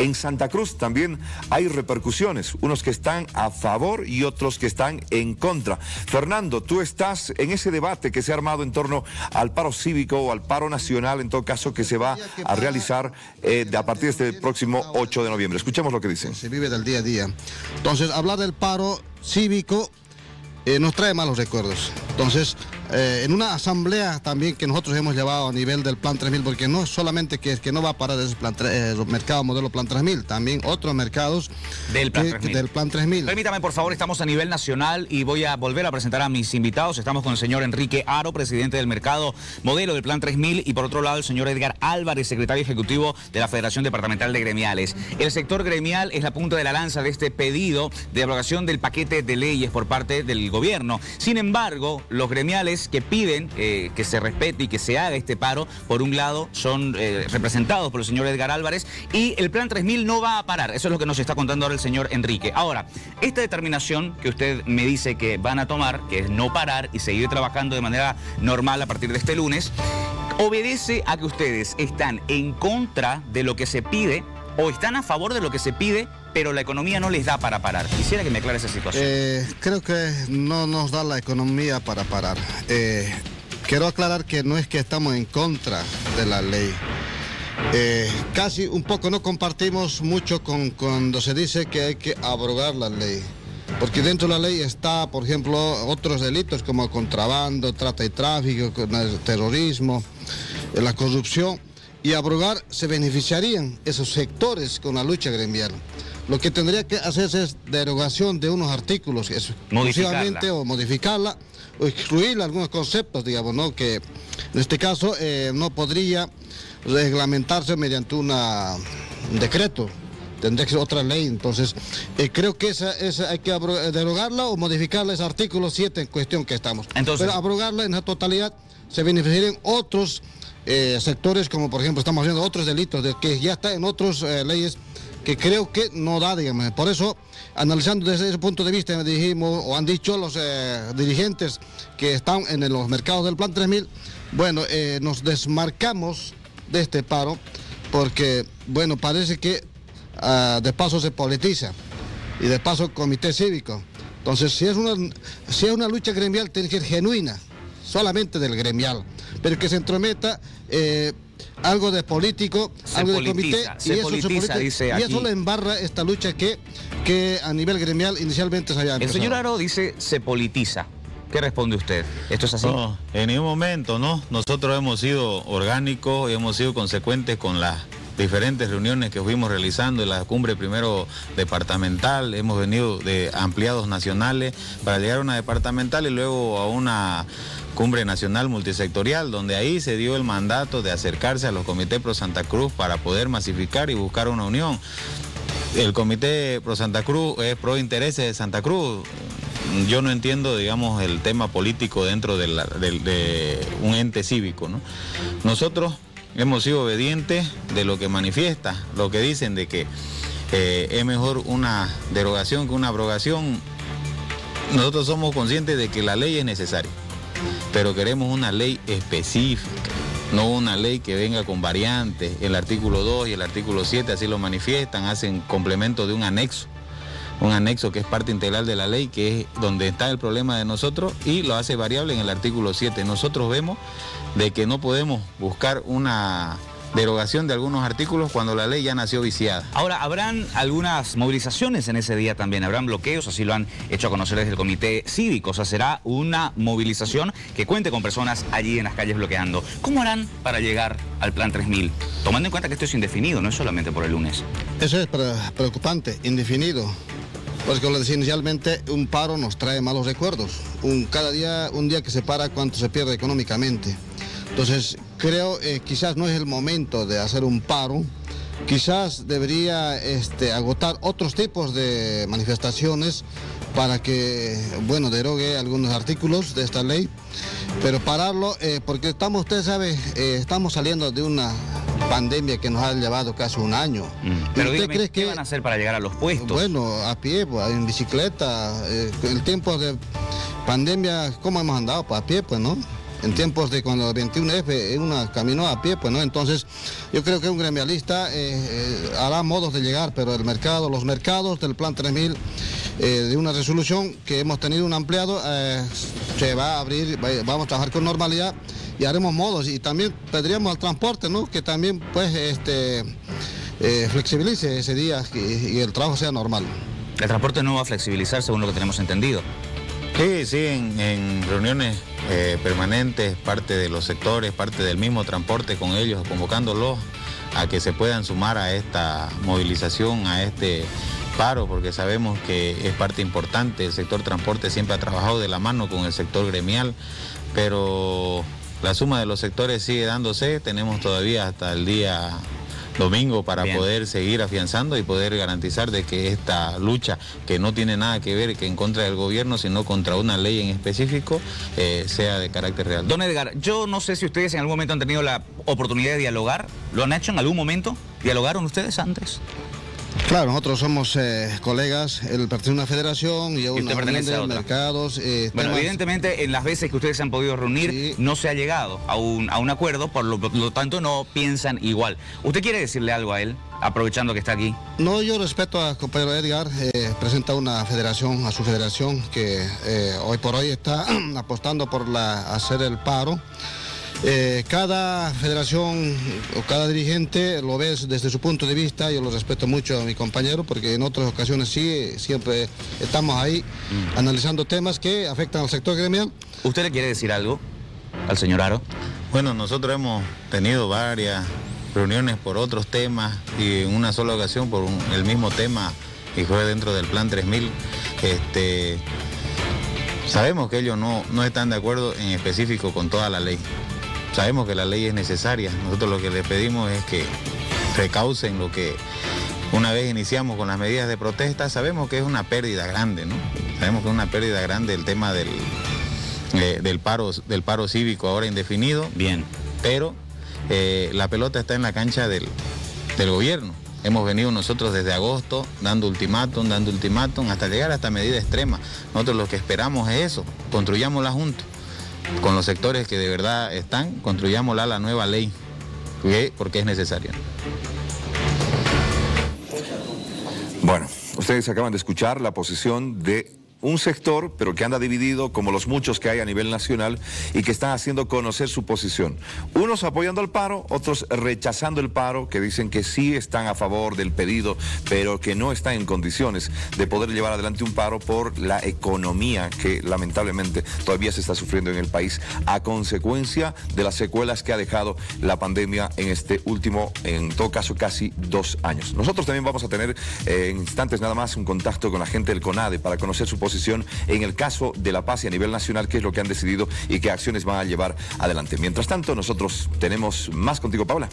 En Santa Cruz también hay repercusiones, unos que están a favor y otros que están en contra. Fernando, tú estás en ese debate que se ha armado en torno al paro cívico o al paro nacional, en todo caso, que se va a realizar eh, a partir de este próximo 8 de noviembre. Escuchemos lo que dicen. Se vive del día a día. Entonces, hablar del paro cívico eh, nos trae malos recuerdos. Entonces, eh, en una asamblea también que nosotros hemos llevado a nivel del Plan 3000, porque no solamente que, que no va a parar ese plan, eh, mercado modelo Plan 3000, también otros mercados del Plan, 3000. del plan 3000. Permítame, por favor, estamos a nivel nacional y voy a volver a presentar a mis invitados. Estamos con el señor Enrique Aro, presidente del mercado modelo del Plan 3000, y por otro lado el señor Edgar Álvarez, secretario ejecutivo de la Federación Departamental de Gremiales. El sector gremial es la punta de la lanza de este pedido de abrogación del paquete de leyes por parte del gobierno. Sin embargo, los gremiales que piden eh, que se respete y que se haga este paro, por un lado, son eh, representados por el señor Edgar Álvarez y el plan 3000 no va a parar. Eso es lo que nos está contando ahora el señor Enrique. Ahora, esta determinación que usted me dice que van a tomar, que es no parar y seguir trabajando de manera normal a partir de este lunes, obedece a que ustedes están en contra de lo que se pide o están a favor de lo que se pide pero la economía no les da para parar. Quisiera que me aclare esa situación. Eh, creo que no nos da la economía para parar. Eh, quiero aclarar que no es que estamos en contra de la ley. Eh, casi un poco no compartimos mucho con cuando se dice que hay que abrogar la ley. Porque dentro de la ley está, por ejemplo, otros delitos como contrabando, trata y tráfico, terrorismo, la corrupción. Y abrogar se beneficiarían esos sectores con la lucha gremial. Lo que tendría que hacerse es derogación de unos artículos, exclusivamente o modificarla o excluir algunos conceptos, digamos, ¿no? Que en este caso eh, no podría reglamentarse mediante una, un decreto tendría que ser otra ley. Entonces, eh, creo que esa, hay que derogarla o modificarla, ese artículo 7 en cuestión que estamos. Entonces, Pero abrogarla en la totalidad se beneficiarían otros eh, sectores, como por ejemplo estamos viendo otros delitos de que ya está en otras leyes que creo que no da, digamos. Por eso, analizando desde ese punto de vista, dijimos, o han dicho los eh, dirigentes que están en los mercados del Plan 3000, bueno, eh, nos desmarcamos de este paro porque, bueno, parece que ah, de paso se politiza y de paso comité cívico. Entonces, si es una, si es una lucha gremial, tiene que ser genuina, solamente del gremial, pero que se entrometa... Eh, algo de político, algo de comité, y, eso, dice y eso le embarra esta lucha que, que a nivel gremial inicialmente se había empezado. El señor Aro dice se politiza. ¿Qué responde usted? ¿Esto es así? No, en ningún momento, ¿no? Nosotros hemos sido orgánicos, hemos sido consecuentes con las diferentes reuniones que fuimos realizando en la cumbre primero departamental, hemos venido de ampliados nacionales para llegar a una departamental y luego a una cumbre nacional multisectorial, donde ahí se dio el mandato de acercarse a los comités Pro Santa Cruz para poder masificar y buscar una unión. El comité Pro Santa Cruz es pro intereses de Santa Cruz. Yo no entiendo, digamos, el tema político dentro de, un ente cívico. Nosotros hemos sido obedientes de lo que manifiesta, lo que dicen de que eh, es mejor una derogación que una abrogación. Nosotros somos conscientes de que la ley es necesaria pero queremos una ley específica, no una ley que venga con variantes. El artículo 2 y el artículo 7 así lo manifiestan, hacen complemento de un anexo, un anexo que es parte integral de la ley, que es donde está el problema de nosotros y lo hace variable en el artículo 7. Nosotros vemos de que no podemos buscar una derogación de algunos artículos cuando la ley ya nació viciada. Ahora, ¿habrán algunas movilizaciones en ese día también? ¿Habrán bloqueos? Así lo han hecho a conocer desde el Comité Cívico. O sea, será una movilización que cuente con personas allí en las calles bloqueando. ¿Cómo harán para llegar al Plan 3000? Tomando en cuenta que esto es indefinido, no es solamente por el lunes. Eso es preocupante, indefinido. Pues como decía inicialmente, un paro nos trae malos recuerdos. Un, cada día, un día que se para, cuánto se pierde económicamente. Entonces, creo eh, quizás no es el momento de hacer un paro, quizás debería este, agotar otros tipos de manifestaciones para que, bueno, derogue algunos artículos de esta ley, pero pararlo, eh, porque estamos, usted sabe, eh, estamos saliendo de una pandemia que nos ha llevado casi un año. Mm. Pero usted cree ¿qué van a hacer para llegar a los puestos? Bueno, a pie, pues, en bicicleta, el tiempo de pandemia, ¿cómo hemos andado? Pues a pie, pues, ¿no? En tiempos de cuando el 21F una caminó a pie, pues no, entonces yo creo que un gremialista eh, hará modos de llegar, pero el mercado, los mercados del plan 3000 de una resolución que hemos tenido un ampliado, se va a abrir, vamos a trabajar con normalidad y haremos modos y también pediríamos al transporte, ¿no? Que también pues este eh, flexibilice ese día y, el trabajo sea normal. El transporte no va a flexibilizar según lo que tenemos entendido. Sí, sí, en, reuniones eh, permanentes, parte de los sectores, parte del mismo transporte con ellos, convocándolos a que se puedan sumar a esta movilización, a este paro, porque sabemos que es parte importante. El sector transporte siempre ha trabajado de la mano con el sector gremial, pero la suma de los sectores sigue dándose. Tenemos todavía hasta el día domingo para poder seguir afianzando y poder garantizar de que esta lucha, que no tiene nada que ver que en contra del gobierno, sino contra una ley en específico, eh, sea de carácter real. Don Edgar, yo no sé si ustedes en algún momento han tenido la oportunidad de dialogar. ¿Lo han hecho en algún momento? ¿Dialogaron ustedes antes? Claro, nosotros somos eh, colegas, él pertenece a una federación y a una pertenece a mercados. Eh, bueno, evidentemente en las veces que ustedes se han podido reunir no se ha llegado a un, a un acuerdo, por lo, tanto no piensan igual. ¿Usted quiere decirle algo a él, aprovechando que está aquí? No, yo respeto a compañero Edgar, eh, presenta una federación, a su federación que hoy por hoy está apostando por la, hacer el paro. Eh, cada federación o cada dirigente lo ve desde su punto de vista, yo lo respeto mucho a mi compañero porque en otras ocasiones sí, siempre estamos ahí mm. analizando temas que afectan al sector gremial. ¿Usted le quiere decir algo al señor Aro? Bueno, nosotros hemos tenido varias reuniones por otros temas y en una sola ocasión por el mismo tema y fue dentro del plan 3000. Este, sabemos que ellos no, no están de acuerdo en específico con toda la ley. Sabemos que la ley es necesaria. Nosotros lo que les pedimos es que recaucen lo que una vez iniciamos con las medidas de protesta, sabemos que es una pérdida grande, ¿no? Sabemos que es una pérdida grande el tema del, eh, del, paro, del paro cívico ahora indefinido. Bien. Pero eh, la pelota está en la cancha del, del gobierno. Hemos venido nosotros desde agosto dando ultimátum, dando ultimátum, hasta llegar a esta medida extrema. Nosotros lo que esperamos es eso, construyámosla juntos con los sectores que de verdad están, construyámosla la nueva ley, porque es necesaria. Bueno, ustedes acaban de escuchar la posición de un sector, pero que anda dividido como los muchos que hay a nivel nacional y que están haciendo conocer su posición. Unos apoyando el paro, otros rechazando el paro, que dicen que sí están a favor del pedido, pero que no están en condiciones de poder llevar adelante un paro por la economía que lamentablemente todavía se está sufriendo en el país a consecuencia de las secuelas que ha dejado la pandemia en este último, en todo caso, casi dos años. Nosotros también vamos a tener eh, en instantes nada más un contacto con la gente del CONADE para conocer su en el caso de la paz y a nivel nacional, qué es lo que han decidido y qué acciones van a llevar adelante. Mientras tanto, nosotros tenemos más contigo, Paula.